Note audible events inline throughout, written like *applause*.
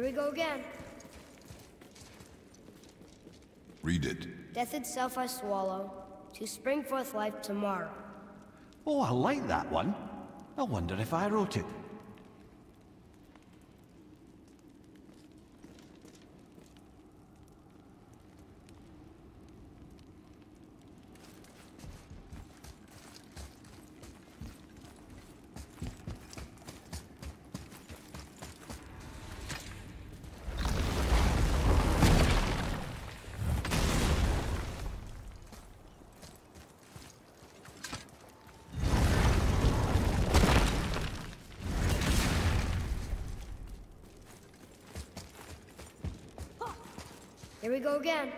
Here we go again. Read it. Death itself I swallow, to spring forth life tomorrow. Oh, I like that one. I wonder if I wrote it. Here we go again.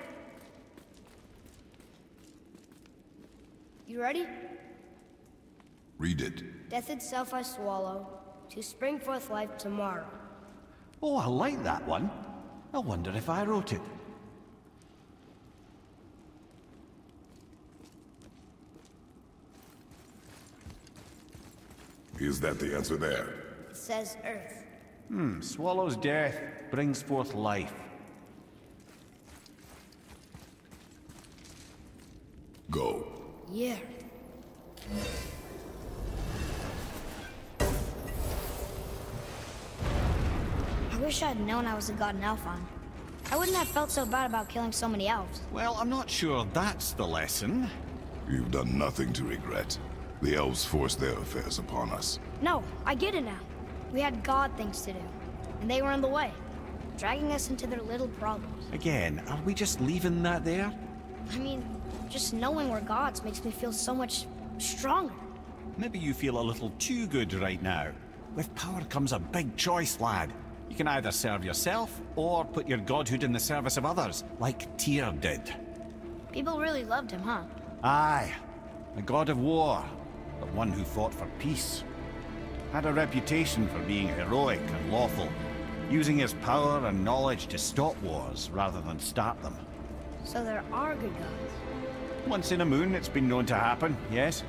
You ready? Read it. Death itself I swallow, to spring forth life tomorrow. Oh, I like that one. I wonder if I wrote it. Is that the answer there? It says Earth. Hmm, swallows death, brings forth life. Go. Yeah. I wish I'd known I was a god in Alfheim. I wouldn't have felt so bad about killing so many elves. Well, I'm not sure that's the lesson. You've done nothing to regret. The elves forced their affairs upon us. No, I get it now. We had god things to do, and they were in the way, dragging us into their little problems. Again, are we just leaving that there? I mean, just knowing we're gods makes me feel so much stronger. Maybe you feel a little too good right now. With power comes a big choice, lad. You can either serve yourself, or put your godhood in the service of others, like Tyr did. People really loved him, huh? Aye, a god of war, but one who fought for peace. Had a reputation for being heroic and lawful, using his power and knowledge to stop wars rather than start them. So there are good gods. Once in a moon, it's been known to happen, yes?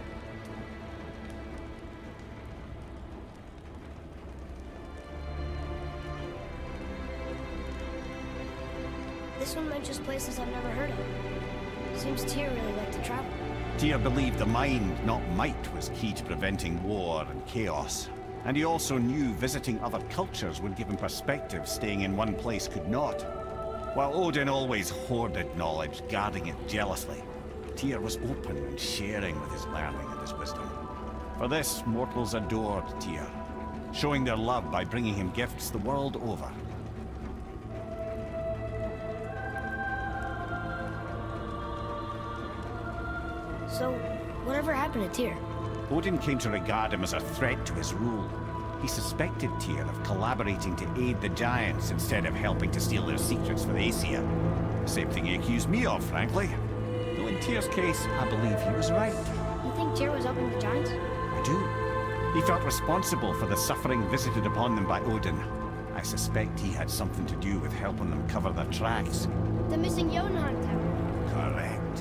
This one mentions places I've never heard of. Seems Tyr really liked to travel. Tyr believed the mind, not might, was key to preventing war and chaos. And he also knew visiting other cultures would give him perspective staying in one place could not. While Odin always hoarded knowledge, guarding it jealously, Tyr was open and sharing with his learning and his wisdom. For this, mortals adored Tyr, showing their love by bringing him gifts the world over. So, whatever happened to Tyr? Odin came to regard him as a threat to his rule. He suspected Tyr of collaborating to aid the Giants instead of helping to steal their secrets for the Aesir. Same thing he accused me of, frankly. Tyr's case, I believe he was right. You think Tyr was helping the Giants? I do. He felt responsible for the suffering visited upon them by Odin. I suspect he had something to do with helping them cover their tracks. The missing Jotunheim Tower. Correct.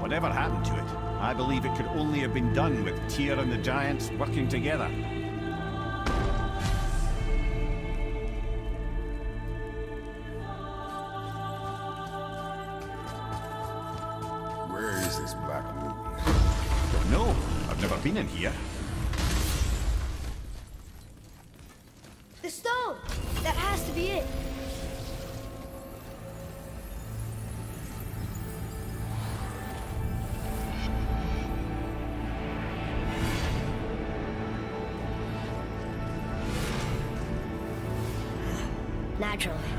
Whatever happened to it, I believe it could only have been done with Tyr and the Giants working together. That has to be it. Naturally.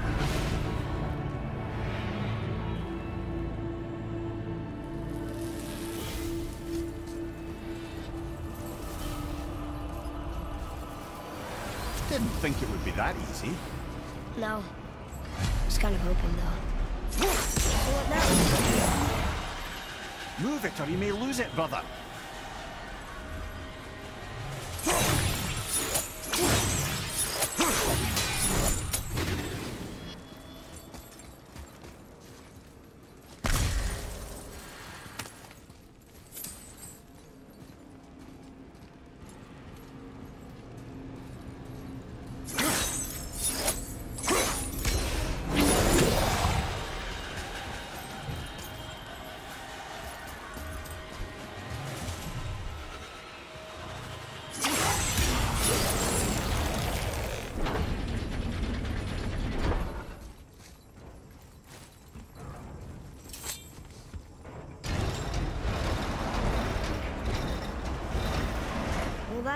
That easy. No. I was kind of hoping, though. So what now? Move it or you may lose it, brother.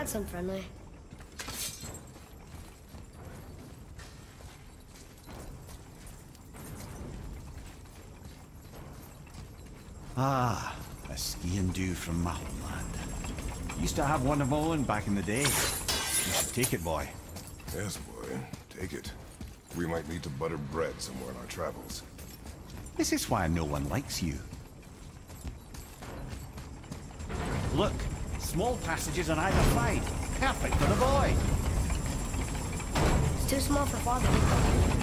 That's unfriendly. Ah, a sgian-dubh from my homeland. Used to have one of my own back in the day. You should take it, boy. Yes, boy. Take it. We might need to butter bread somewhere in our travels. This is why no one likes you. Look, small passages on either side. Perfect for the boy. It's too small for father.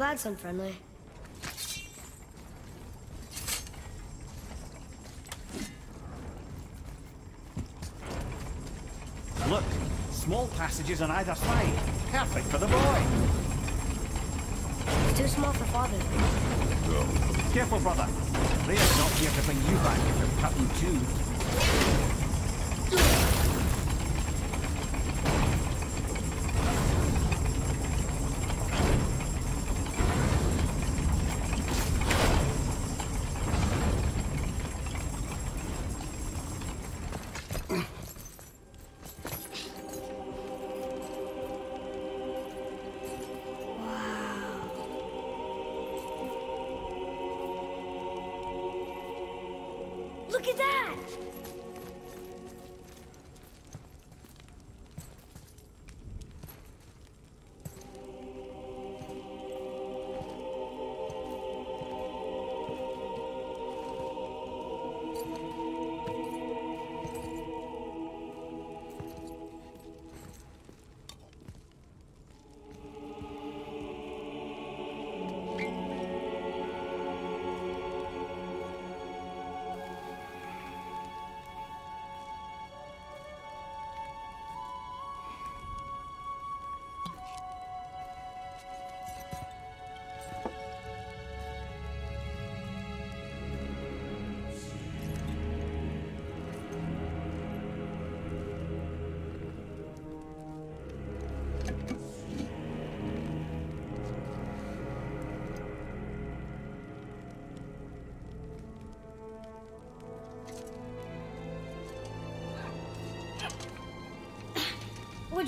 That's unfriendly. Look, small passages on either side. Perfect for the boy. It's too small for father. Careful, brother. Leah's not here to bring you back if you're cutting too. Look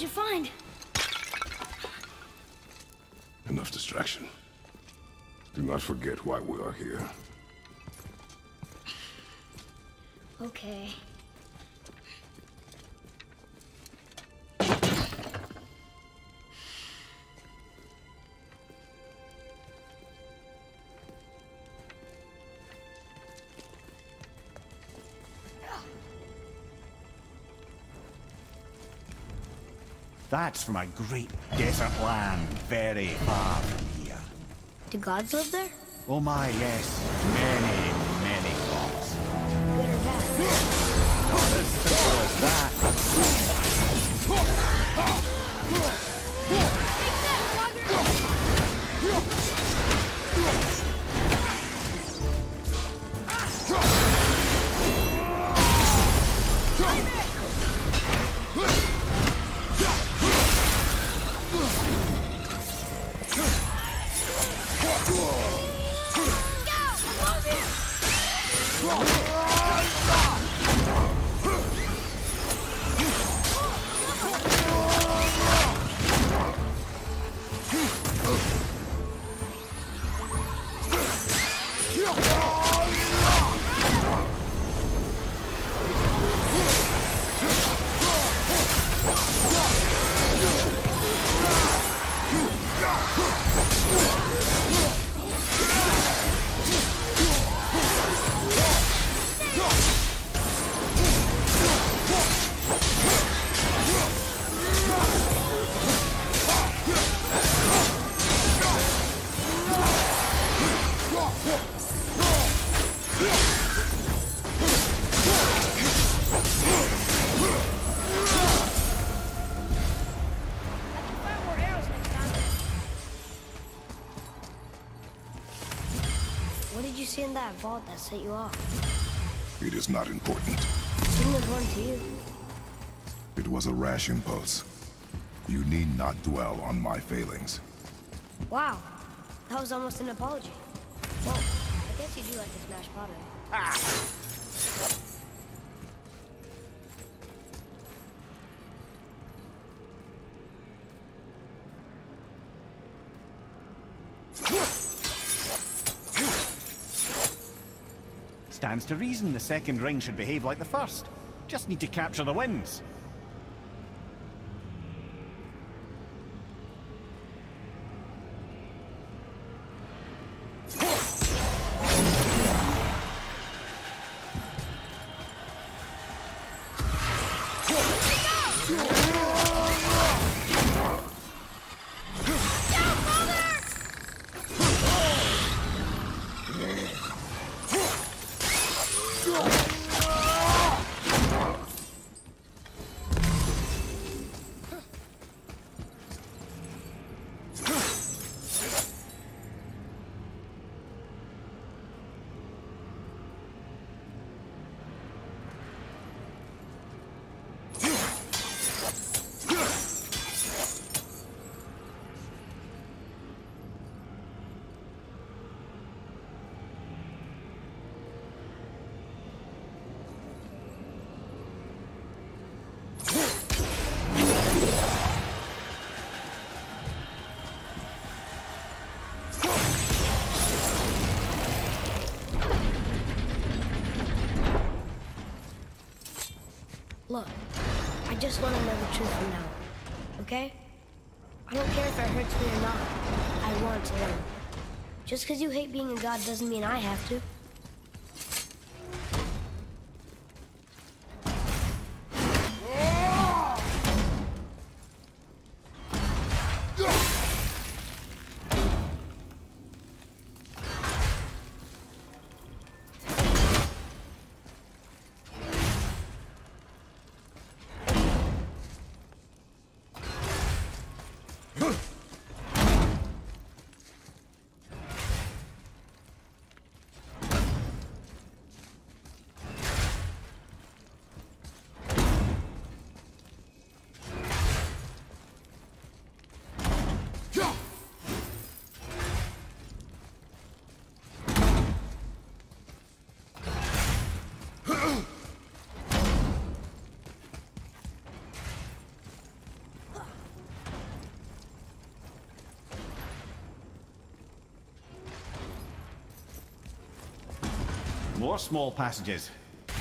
What'd you find? Enough distraction. Do not forget why we are here. Okay. That's from a great desert land, very far from here. Do gods live there? Oh my, yes. Many, many gods. Good or bad? Not as simple as that. In that set you off? It is not important. Seemed important to you. It was a rash impulse. You need not dwell on my failings. Wow, that was almost an apology. Well, I guess you do like to smash pottery. Ah! Stands to reason the second ring should behave like the first. Just need to capture the winds. Look, I just want to know the truth from now. Okay? I don't care if it hurts me or not. I want to learn. Just because you hate being a god doesn't mean I have to. More small passages.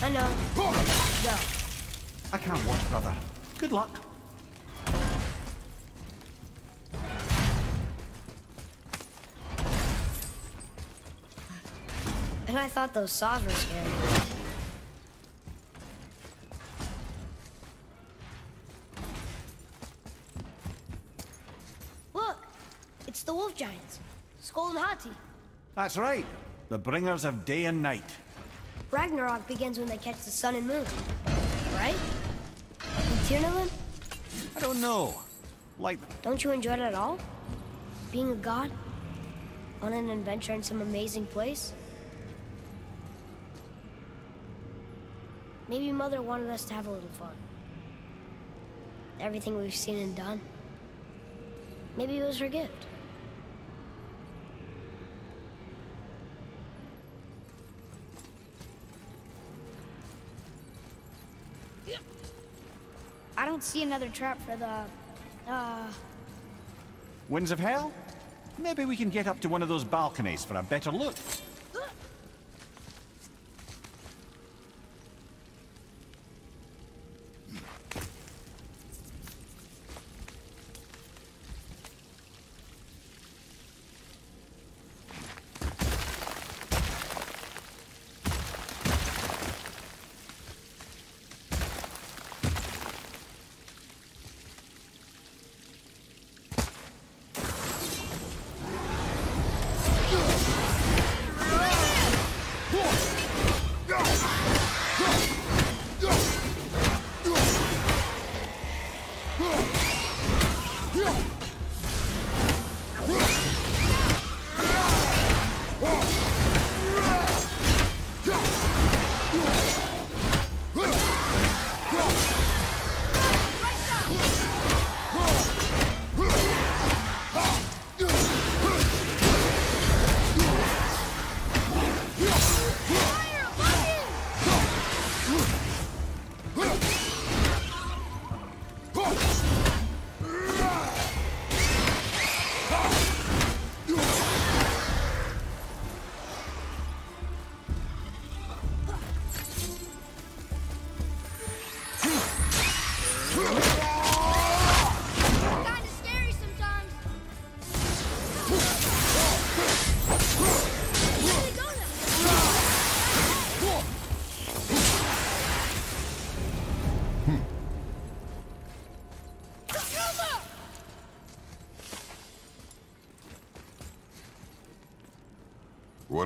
I know. Go. I can't watch, brother. Good luck. And I thought those saws were scary. Look! It's the wolf giants. Sköll and Hati. That's right. The bringers of day and night. Ragnarok begins when they catch the sun and moon. Right? In Tirnaland? I don't know. Like, Don't you enjoy it at all? Being a god? On an adventure in some amazing place? Maybe Mother wanted us to have a little fun. Everything we've seen and done. Maybe it was her gift. I don't see another trap for the, uh, winds of Hel? Maybe we can get up to one of those balconies for a better look.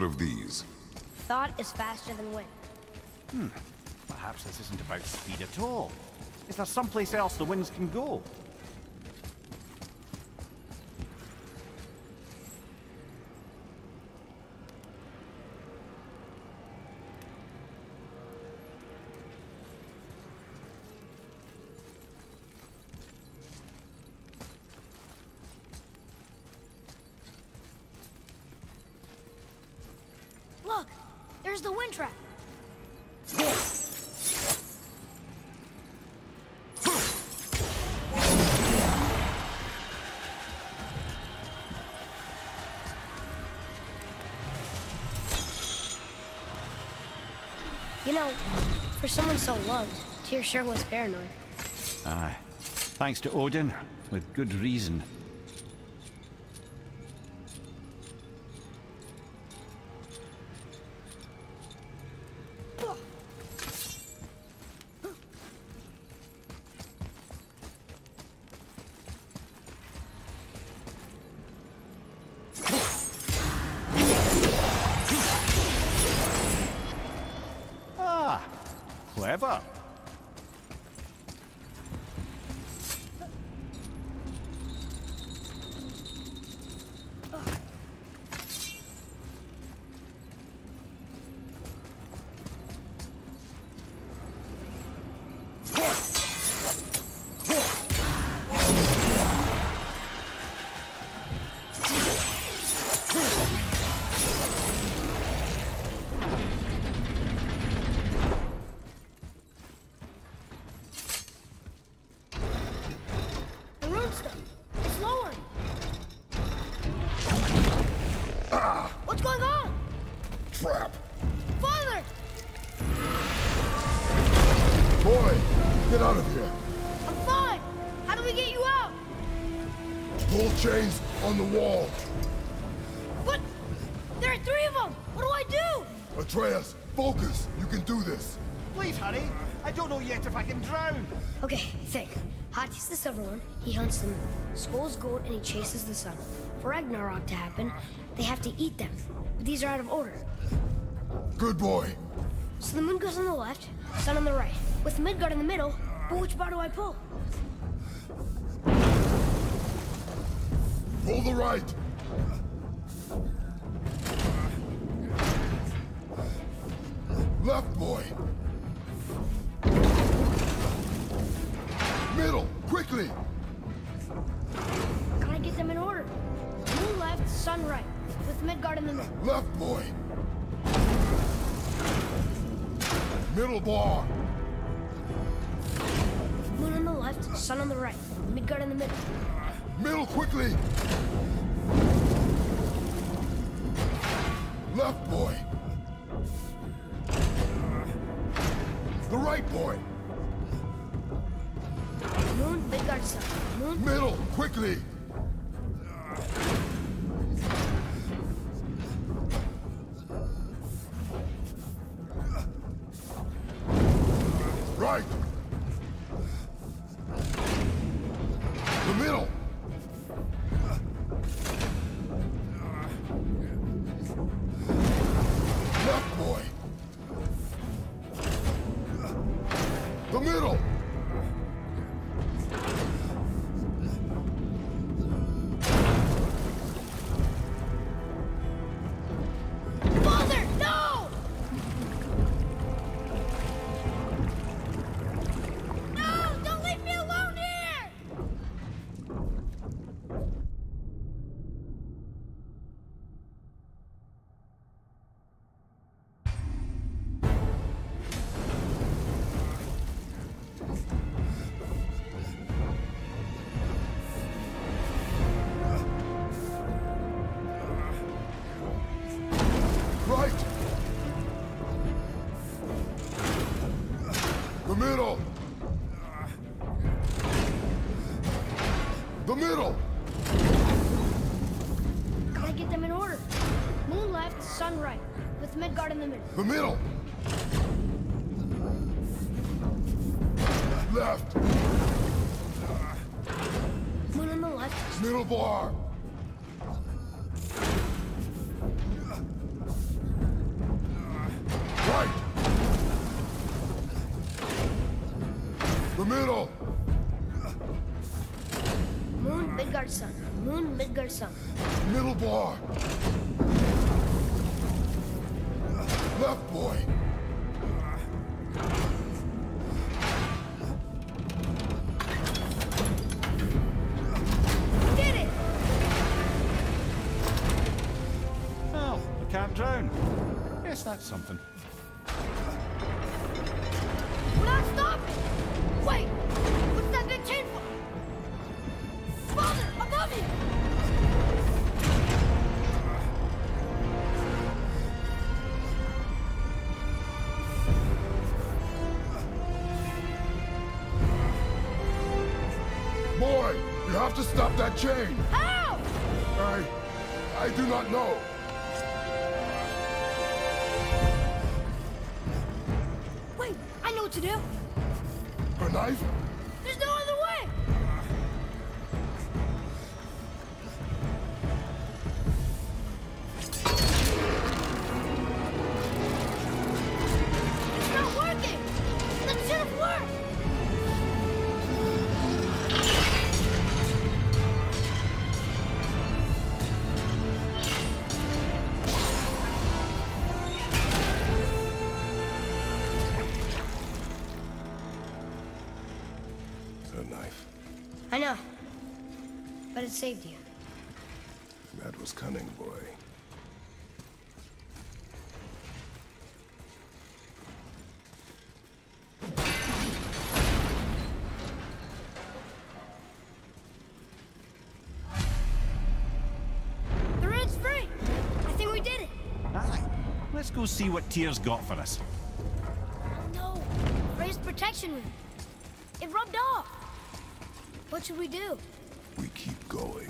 Of these? Thought is faster than wind. Hmm. Perhaps this isn't about speed at all. Is there someplace else the winds can go? Know, for someone so loved, Tyr sure was paranoid. Aye. Thanks to Odin, with good reason. Hati's the silver one. He hunts the moon. Sköll's gold and he chases the sun. For Ragnarok to happen, they have to eat them. But these are out of order. Good boy! So the moon goes on the left, sun on the right. With Midgard in the middle, but which bar do I pull? Pull the right! Left, boy! Middle, quickly! Gotta get them in order. Moon left, sun right. With Midgard in the middle. Left, boy! Middle bar! Moon on the left, sun on the right. Midgard in the middle. Middle, quickly! Left, boy! The right, boy! Moon, sun. Moon, Middle, quickly! Right! The middle! Left, boy! The middle! Left. One on the left. Middle bar. Right. The middle. Moon Midgard Sun. Moon Midgard Sun. Middle bar. Left boy. You have to stop that chain! How? I... I do not know. Wait, I know what to do. Her knife? Let's go see what Tyr's got for us. No! Raised protection room. It rubbed off. What should we do? We keep going.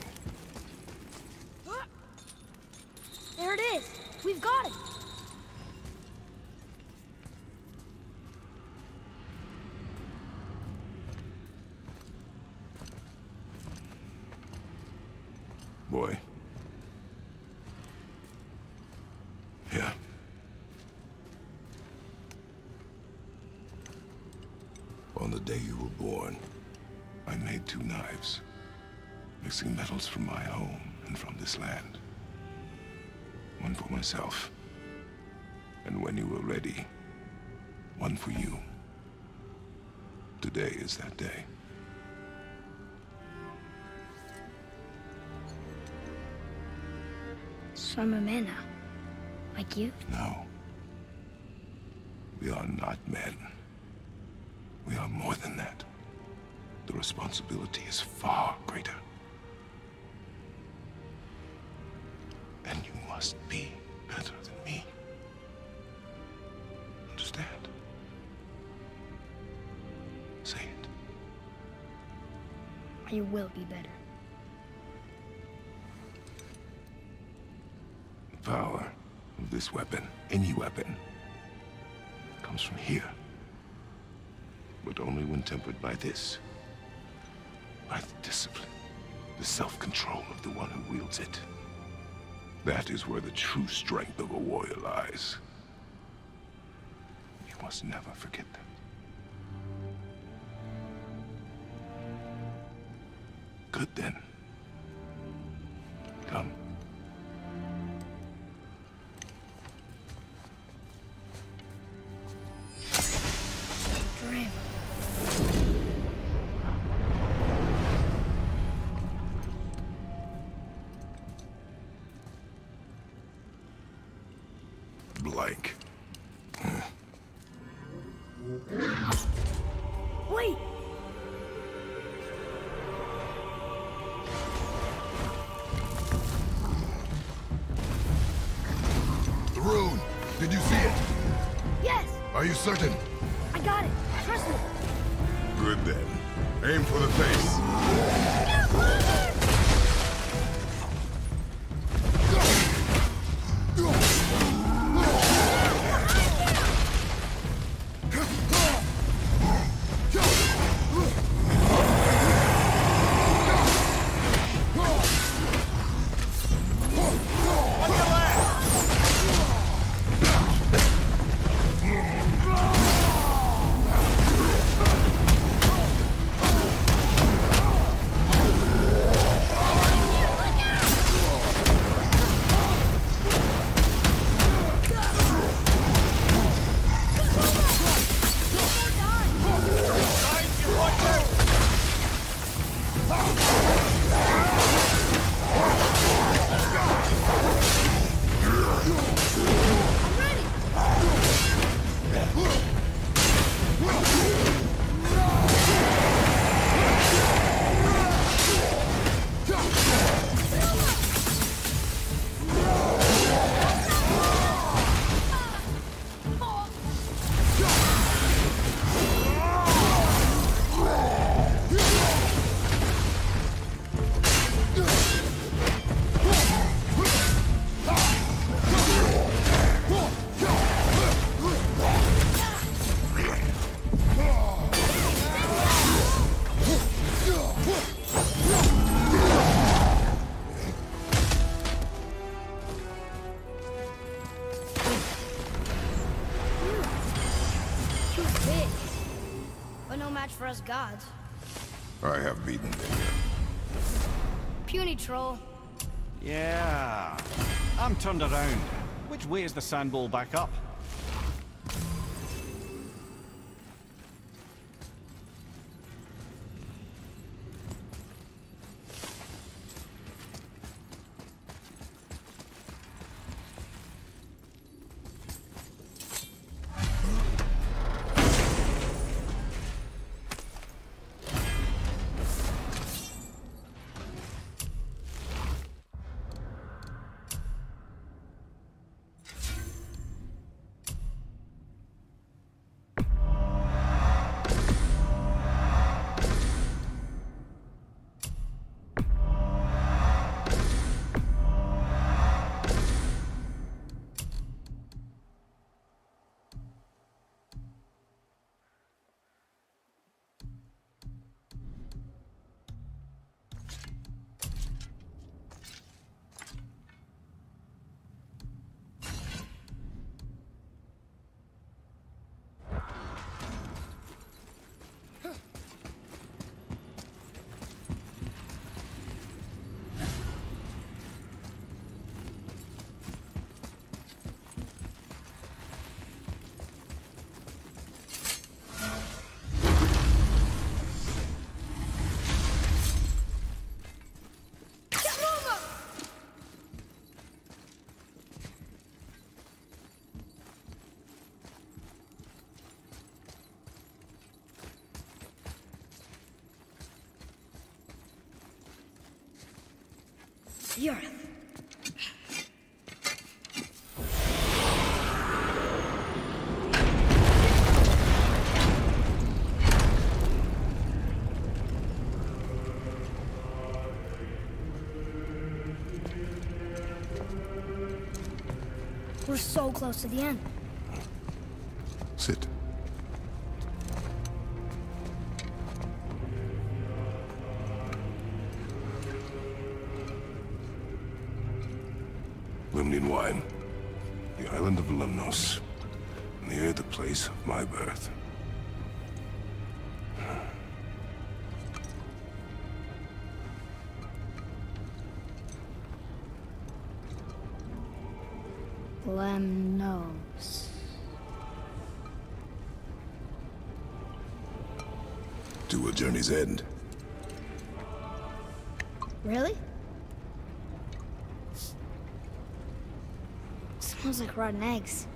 There it is. We've got it. So I'm a man now. Like you? No. We are not men. We are more than that. The responsibility is far greater. And you must be better than me. Understand? Say it. You will be better. Weapon, comes from here. But only when tempered by this. By the discipline, the self-control of the one who wields it. That is where the true strength of a warrior lies. You must never forget that. Good then. Certain? Gods. I have beaten them. Puny troll. Yeah. I'm turned around. Which way is the sandbowl back up? Earth. We're so close to the end. Journey's end. Really? Smells like rotten eggs.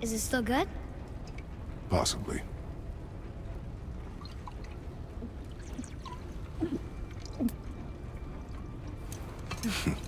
Is it still good? Possibly. *laughs*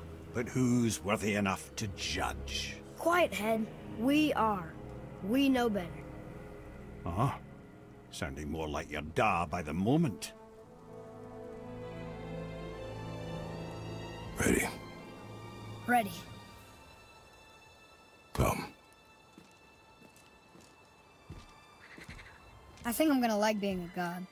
but who's worthy enough to judge? Quiet head, we are. We know better. Uh-huh. Sounding more like your da by the moment. Ready. Ready. Come. I think I'm gonna like being a god.